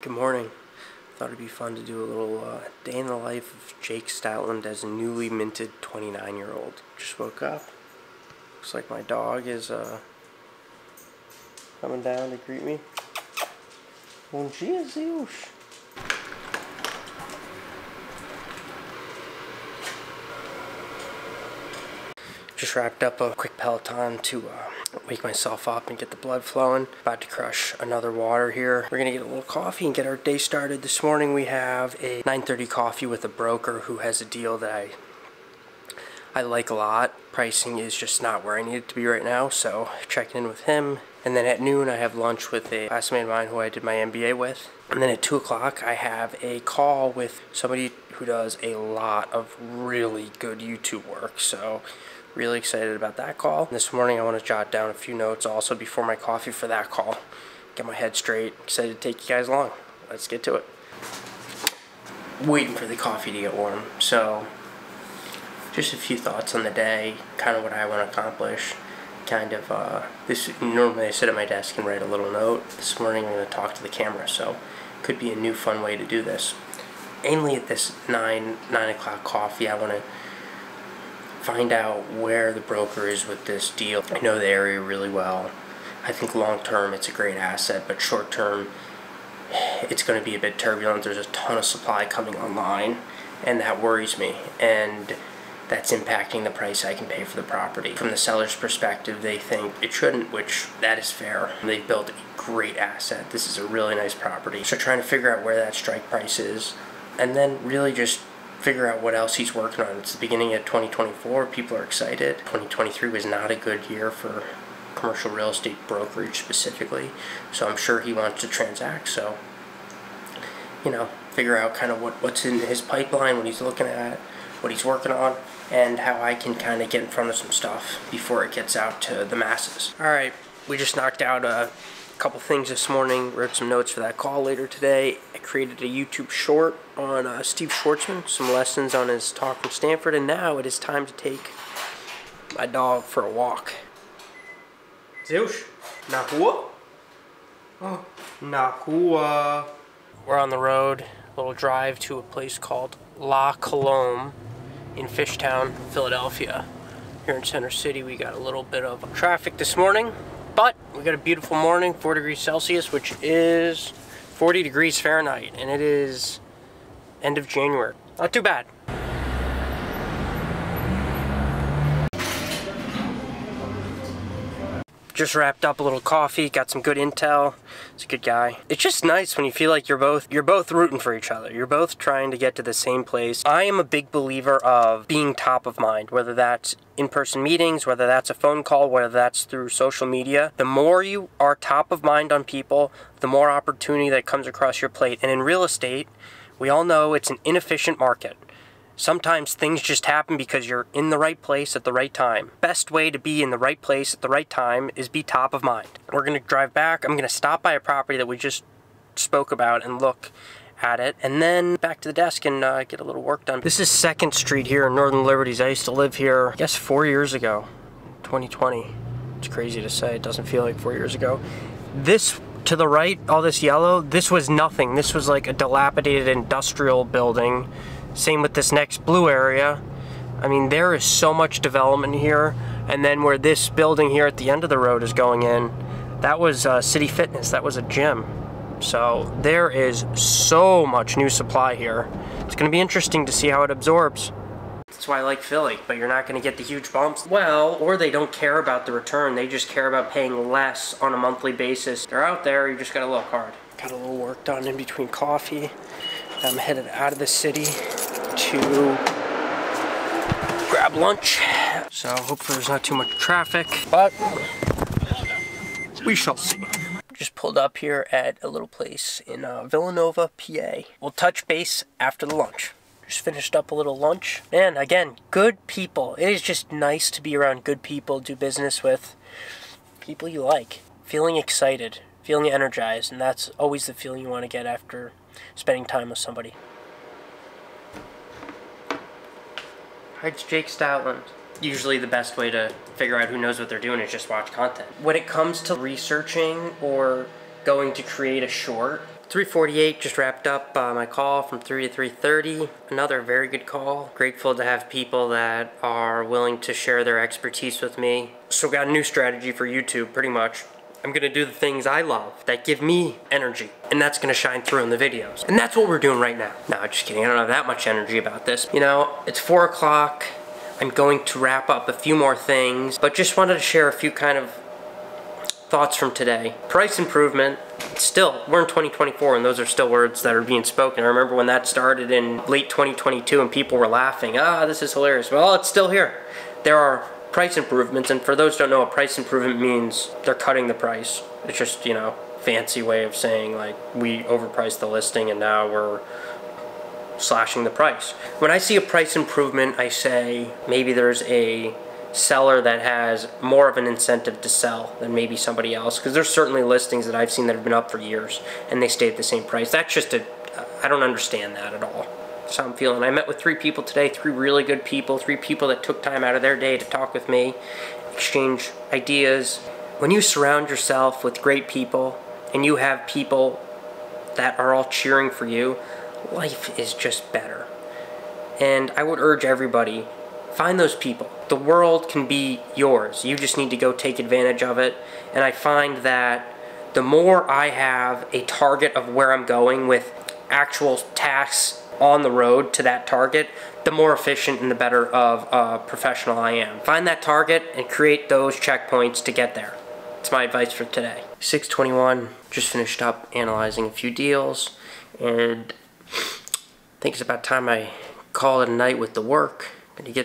Good morning. Thought it'd be fun to do a little uh, day in the life of Jake Stoutland as a newly minted 29 year old. Just woke up. Looks like my dog is uh, coming down to greet me. Bom dia, Zeus. Just wrapped up a quick Peloton to uh, wake myself up and get the blood flowing. About to crush another water here. We're gonna get a little coffee and get our day started. This morning we have a 9.30 coffee with a broker who has a deal that I I like a lot. Pricing is just not where I need it to be right now, so checking in with him. And then at noon I have lunch with a classmate of mine who I did my MBA with. And then at 2 o'clock I have a call with somebody who does a lot of really good YouTube work. So Really excited about that call. This morning I want to jot down a few notes also before my coffee for that call. Get my head straight. Excited to take you guys along. Let's get to it. Waiting for the coffee to get warm. So just a few thoughts on the day, kind of what I want to accomplish. Kind of, uh, this normally I sit at my desk and write a little note. This morning I'm going to talk to the camera, so could be a new fun way to do this. Mainly at this 9, 9 o'clock coffee, I want to find out where the broker is with this deal. I know the area really well. I think long term it's a great asset, but short term it's going to be a bit turbulent. There's a ton of supply coming online, and that worries me. And that's impacting the price I can pay for the property. From the seller's perspective, they think it shouldn't, which that is fair. They've built a great asset. This is a really nice property. So trying to figure out where that strike price is, and then really just figure out what else he's working on. It's the beginning of 2024. People are excited. 2023 was not a good year for commercial real estate brokerage specifically. So I'm sure he wants to transact. So, you know, figure out kind of what, what's in his pipeline, what he's looking at, what he's working on, and how I can kind of get in front of some stuff before it gets out to the masses. All right, we just knocked out a couple things this morning, wrote some notes for that call later today. Created a YouTube short on uh, Steve Schwarzman, some lessons on his talk from Stanford, and now it is time to take my dog for a walk. Zeus, Nahua? Oh, Nahua. We're on the road, a little drive to a place called La Colombe in Fishtown, Philadelphia. Here in Center City, we got a little bit of traffic this morning. But we got a beautiful morning, 4 degrees Celsius, which is 40 degrees Fahrenheit, and it is end of January. Not too bad. Just wrapped up a little coffee, got some good intel. It's a good guy. It's just nice when you feel like you're both you're both rooting for each other. You're both trying to get to the same place. I am a big believer of being top of mind, whether that's in-person meetings, whether that's a phone call, whether that's through social media. The more you are top of mind on people, the more opportunity that comes across your plate. And in real estate, we all know it's an inefficient market. Sometimes things just happen because you're in the right place at the right time. Best way to be in the right place at the right time is be top of mind. We're to drive back. I'm to stop by a property that we just spoke about and look at it and then back to the desk and uh, get a little work done. This is 2nd Street here in Northern Liberties. I used to live here, I guess, four years ago, 2020. It's crazy to say. It doesn't feel like four years ago. This to the right, all this yellow, this was nothing. This was like a dilapidated industrial building same with this next blue area. I mean, there is so much development here. And then where this building here at the end of the road is going in, that was uh, City Fitness. That was a gym. So there is so much new supply here. It's going to be interesting to see how it absorbs. That's why I like Philly, but you're not going to get the huge bumps. Well, or they don't care about the return. They just care about paying less on a monthly basis. They're out there. You just got to look hard. Got a little work done in between coffee. I'm headed out of the city to grab lunch. So hopefully there's not too much traffic, but we shall see. Just pulled up here at a little place in uh, Villanova, PA. We'll touch base after the lunch. Just finished up a little lunch. Man, again, good people. It is just nice to be around good people, do business with people you like. Feeling excited, feeling energized, and that's always the feeling you want to get after spending time with somebody. It's Jake Stoutland. Usually the best way to figure out who knows what they're doing is just watch content. When it comes to researching or going to create a short, 348 just wrapped up uh, my call from 3 to 330 another very good call grateful to have people that are willing to share their expertise with me so got a new strategy for youtube pretty much I'm gonna do the things I love that give me energy, and that's gonna shine through in the videos. And that's what we're doing right now. No, just kidding, I don't have that much energy about this. You know, it's four o'clock, I'm going to wrap up a few more things, but just wanted to share a few kind of thoughts from today. Price improvement, still, we're in 2024 and those are still words that are being spoken. I remember when that started in late 2022 and people were laughing, ah, this is hilarious. Well, it's still here. There are price improvements, and for those who don't know what price improvement means, they're cutting the price. It's just, you know, fancy way of saying like we overpriced the listing and now we're slashing the price. When I see a price improvement, I say maybe there's a seller that has more of an incentive to sell than maybe somebody else because there's certainly listings that I've seen that have been up for years and they stay at the same price. That's just a I don't understand that at all. So I'm feeling. I met with three people today, three really good people, three people that took time out of their day to talk with me, exchange ideas. When you surround yourself with great people and you have people that are all cheering for you, life is just better. And I would urge everybody find those people. The world can be yours. You just need to go take advantage of it. And I find that the more I have a target of where I'm going with actual tasks on the road to that target, the more efficient and the better of a professional I am. Find that target and create those checkpoints to get there. It's my advice for today. 621, just finished up analyzing a few deals, and I think it's about time I call it a night with the work. Gonna get